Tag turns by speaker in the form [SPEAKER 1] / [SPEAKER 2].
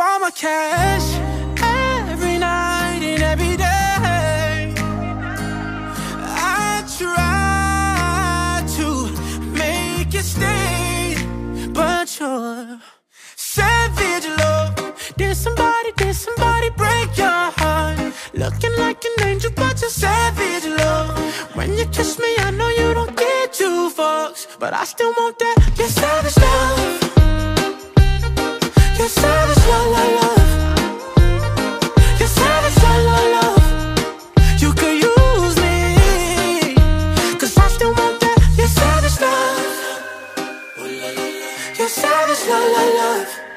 [SPEAKER 1] all my cash. Every night and every day. I try to make you stay, but you're savage love. Did somebody, did somebody break your heart? Looking like an angel, but you're savage love. When you kiss me, I know you don't get two fucks, but I still want that. Your love, love, love.